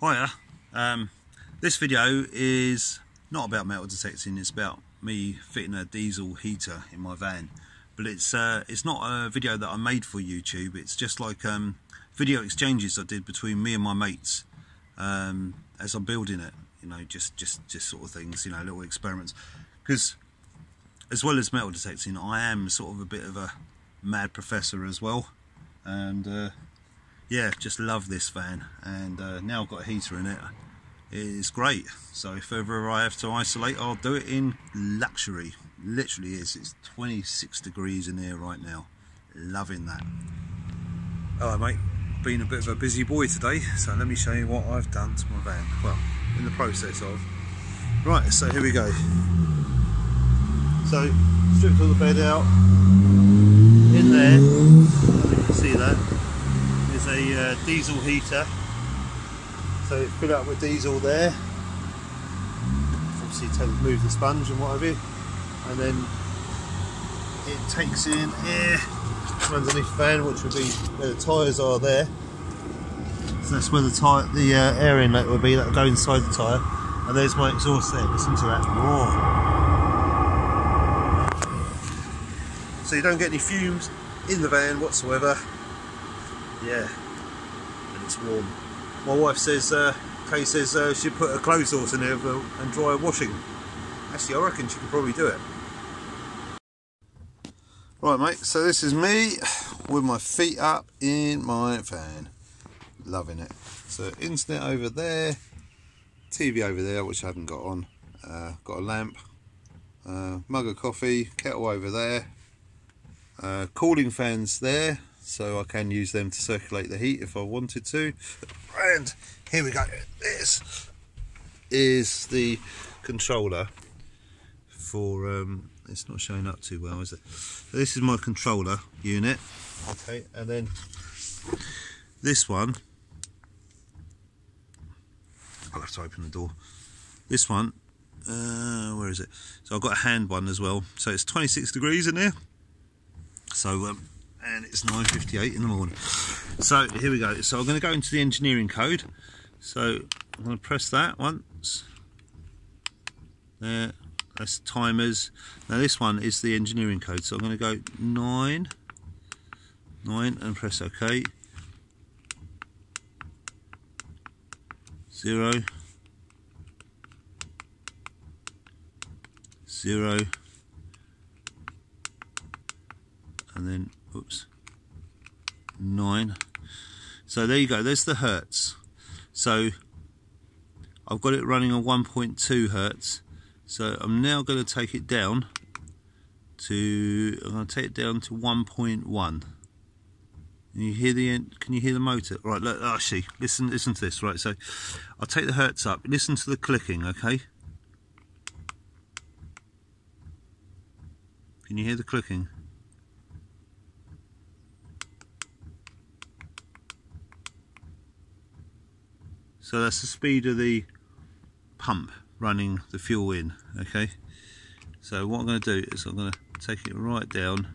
Hiya. Um, this video is not about metal detecting, it's about me fitting a diesel heater in my van. But it's uh, it's not a video that I made for YouTube, it's just like um, video exchanges I did between me and my mates um, as I'm building it. You know, just, just, just sort of things, you know, little experiments. Because as well as metal detecting, I am sort of a bit of a mad professor as well. And uh, yeah, just love this van. And uh, now I've got a heater in it. It's great. So if ever I have to isolate, I'll do it in luxury. Literally is. It's 26 degrees in here right now. Loving that. Alright mate, been a bit of a busy boy today, so let me show you what I've done to my van. Well, in the process of. Right, so here we go. So, stripped all the bed out. In there, you can see that, is uh, diesel heater. So it's fill up with diesel there. Obviously take, move the sponge and what have you. And then it takes in air from underneath the van, which would be where the tyres are there. So that's where the tire, the uh, air inlet would be that will go inside the tyre. And there's my exhaust there, listen to that roar. So you don't get any fumes in the van whatsoever. Yeah, warm. My wife says, uh, Kay says uh, she'd put a clothes horse in there and dry her washing. Actually, I reckon she could probably do it. Right, mate, so this is me with my feet up in my van. Loving it. So, internet over there, TV over there, which I haven't got on. Uh, got a lamp, uh, mug of coffee, kettle over there, uh, cooling fans there, so I can use them to circulate the heat if I wanted to. And here we go. This is the controller for. Um, it's not showing up too well, is it? This is my controller unit. Okay, and then this one. I'll have to open the door. This one, uh, where is it? So I've got a hand one as well. So it's 26 degrees in there. So um, and it's 9.58 in the morning. So here we go. So I'm going to go into the engineering code. So I'm going to press that once. There, that's timers. Now this one is the engineering code. So I'm going to go 9, 9 and press OK. 0, 0, and then oops, 9. So there you go, there's the hertz. So I've got it running on 1.2 hertz. So I'm now going to take it down to, I'm going to take it down to 1.1. Can you hear the can you hear the motor? Right, look, oh, actually, listen, listen to this. Right, so I'll take the hertz up. Listen to the clicking, okay? Can you hear the clicking? So that's the speed of the pump running the fuel in, okay? So what I'm going to do is I'm going to take it right down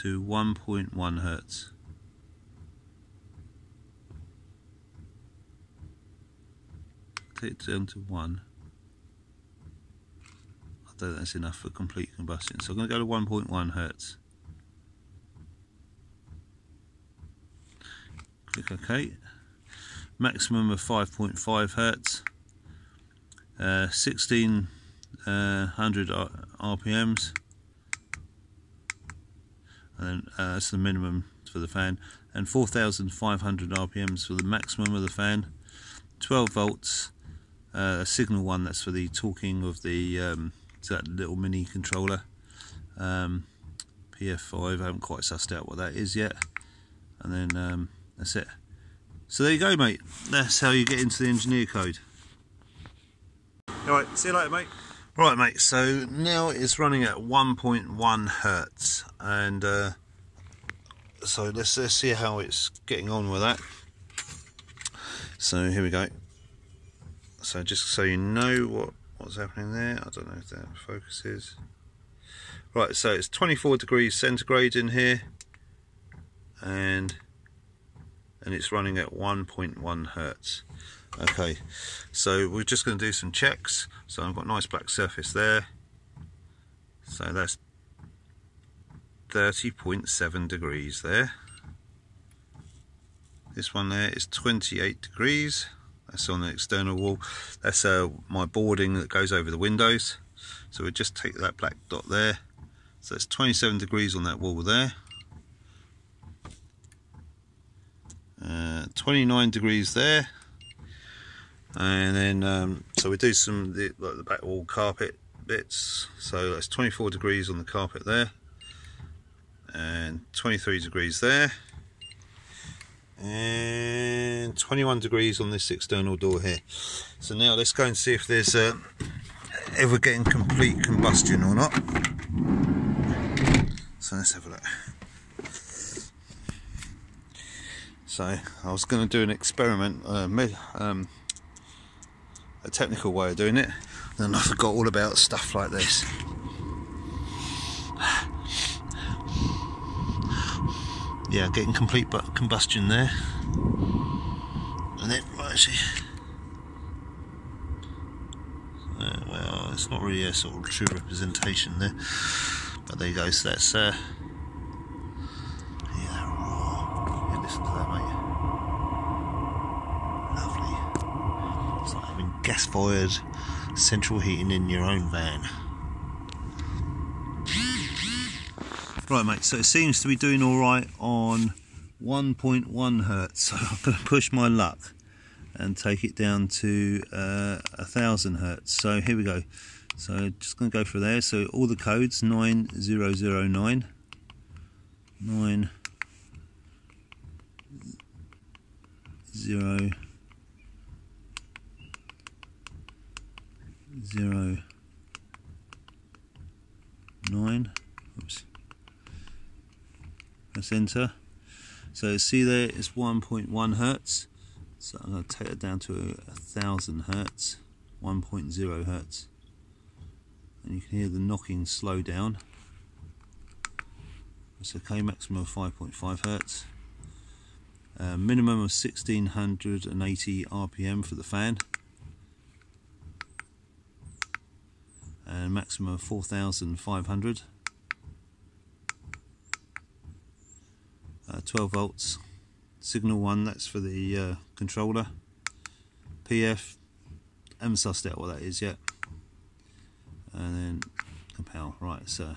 to 1.1 hertz. Take it down to 1. I don't think that's enough for complete combustion. So I'm going to go to 1.1 hertz. Click OK. Maximum of 5.5 hertz, uh, 1600 uh, RPMs, and uh, that's the minimum for the fan, and 4500 RPMs for the maximum of the fan. 12 volts, uh, a signal one that's for the talking of the um, that little mini controller. Um, PF5, I haven't quite sussed out what that is yet. And then um, that's it. So there you go, mate. That's how you get into the engineer code. Alright, see you later, mate. Right, mate, so now it's running at 1.1 hertz. And uh, so let's, let's see how it's getting on with that. So here we go. So just so you know what, what's happening there, I don't know if that focuses. Right, so it's 24 degrees centigrade in here. And and it's running at 1.1 hertz. Okay so we're just going to do some checks. So I've got a nice black surface there. So that's 30.7 degrees there. This one there is 28 degrees. That's on the external wall. That's uh, my boarding that goes over the windows. So we just take that black dot there. So it's 27 degrees on that wall there uh, 29 degrees there. And then um, so we do some the, like the back wall carpet bits. So that's 24 degrees on the carpet there. And 23 degrees there. And 21 degrees on this external door here. So now let's go and see if there's uh, ever getting complete combustion or not. So let's have a look I was going to do an experiment uh, um, a technical way of doing it and I forgot all about stuff like this. Yeah getting complete combustion there. And then right actually uh, well it's not really a sort of true representation there. But there you go so that's uh, yeah, listen to that mate lovely it's like having gas fired central heating in your own van Right mate, so it seems to be doing alright on 1.1 hertz, so I'm going to push my luck and take it down to uh, a thousand hertz. So here we go. So just going to go for there. So all the codes 9009, 9, 0, 0, 9, oops. Press enter. So see there it's 1.1 hertz. So I'm going to take it down to a thousand hertz 1.0 hertz. And you can hear the knocking slow down. It's okay maximum of 5.5 hertz. Uh, minimum of 1680 rpm for the fan and maximum of 4500 uh, 12 volts signal 1 that's for the uh, controller. PF haven't sussed out what that is yet and then compile right so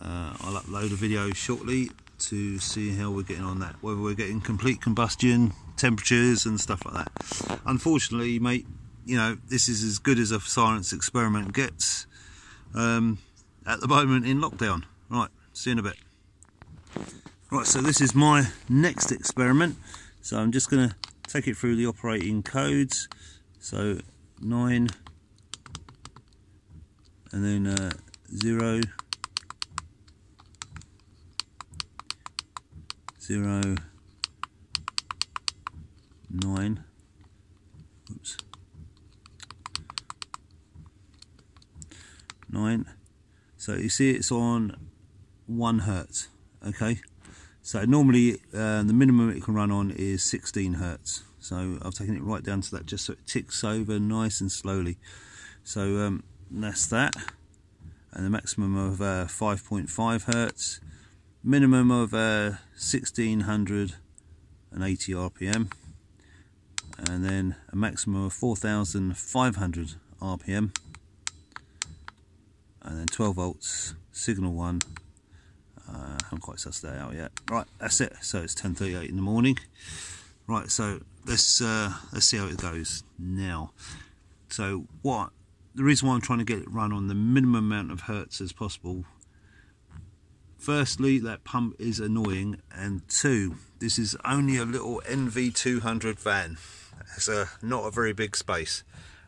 uh, I'll upload a video shortly to see how we're getting on that whether we're getting complete combustion temperatures and stuff like that. Unfortunately mate you know this is as good as a science experiment gets um, at the moment in lockdown right see you in a bit Right, so this is my next experiment. So I'm just going to take it through the operating codes. So 9 and then uh, 0 0 9 oops 9 so you see it's on 1 hertz okay so normally uh, the minimum it can run on is 16 hertz. So I've taken it right down to that just so it ticks over nice and slowly. So um, that's that. And the maximum of uh, 5.5 hertz. Minimum of uh, 1680 RPM. And then a maximum of 4500 RPM. And then 12 volts, signal 1 uh, haven't quite sussed that out yet. Right, that's it. So it's 10:38 in the morning. Right, so let's uh, let's see how it goes now. So what the reason why I'm trying to get it run on the minimum amount of hertz as possible. Firstly, that pump is annoying, and two, this is only a little NV200 van. It's a not a very big space,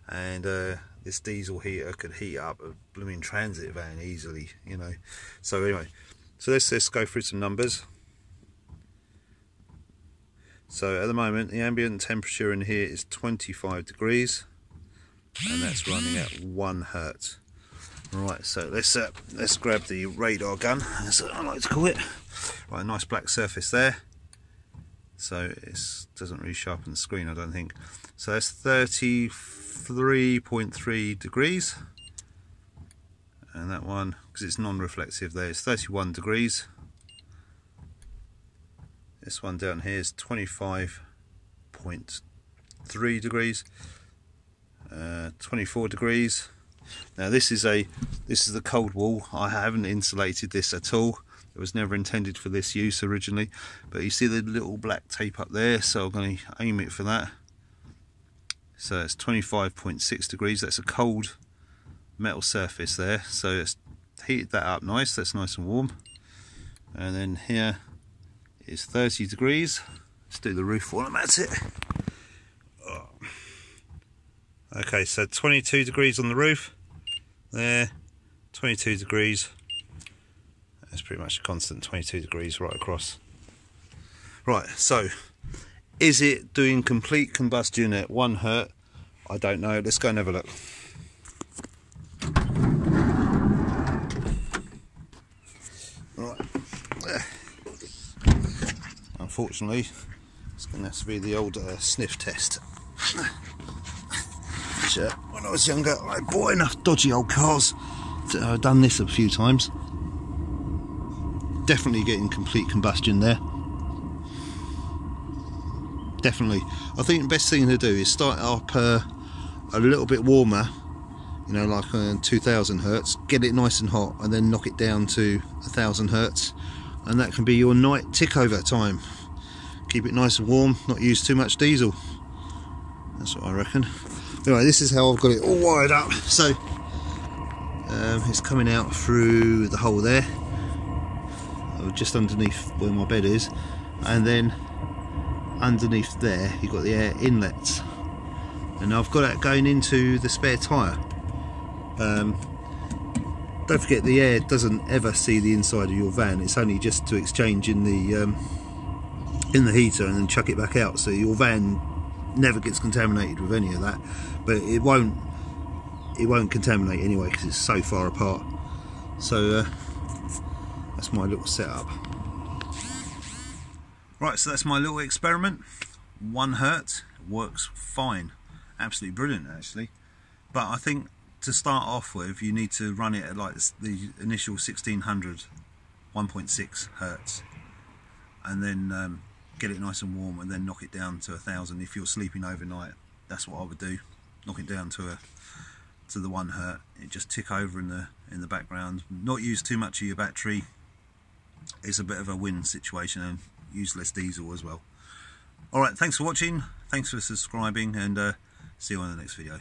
and uh, this diesel heater could heat up a blooming transit van easily, you know. So anyway, so let's just go through some numbers. So at the moment the ambient temperature in here is 25 degrees and that's running at 1 hertz. Right, so let's uh, let's grab the radar gun, as I like to call it. Right, nice black surface there. so it doesn't really sharpen the screen I don't think so that's 33.3 degrees. And that one because it's non-reflective there it's 31 degrees. This one down here is 25.3 degrees. Uh, 24 degrees. Now this is a this is the cold wall. I haven't insulated this at all. It was never intended for this use originally, but you see the little black tape up there, so I'm going to aim it for that. So it's 25.6 degrees, that's a cold metal surface there, so it's heated that up nice, that's nice and warm. And then here is 30 degrees. Let's do the roof while I'm at it. Okay, so 22 degrees on the roof, there, 22 degrees That's pretty much a constant 22 degrees right across. Right, so is it doing complete combustion at one hertz? I don't know. Let's go and have a look. Right. Unfortunately, it's going to have to be the old uh, sniff test. Which, uh, when I was younger, I bought enough dodgy old cars uh, done this a few times definitely getting complete combustion there definitely. I think the best thing to do is start up uh, a little bit warmer you know like uh, 2000 hertz get it nice and hot and then knock it down to a thousand hertz. And that can be your night tick over time. Keep it nice and warm not use too much diesel. That's what I reckon. Anyway this is how I've got it all wired up. So um, it's coming out through the hole there just underneath where my bed is. And then underneath there you've got the air inlets and I've got that going into the spare tyre. Um, don't forget the air doesn't ever see the inside of your van. It's only just to exchange in the um, in the heater and then chuck it back out. So your van never gets contaminated with any of that but it won't it won't contaminate anyway because it's so far apart. So uh, that's my little setup. Right, so that's my little experiment. One hertz works fine, absolutely brilliant actually. But I think to start off with, you need to run it at like the initial 1600, 1.6 hertz, and then um, get it nice and warm, and then knock it down to a thousand if you're sleeping overnight. That's what I would do. Knock it down to a to the one hertz. It just tick over in the in the background. Not use too much of your battery it's a bit of a win situation and use less diesel as well. Alright, thanks for watching, thanks for subscribing and uh, see you on the next video.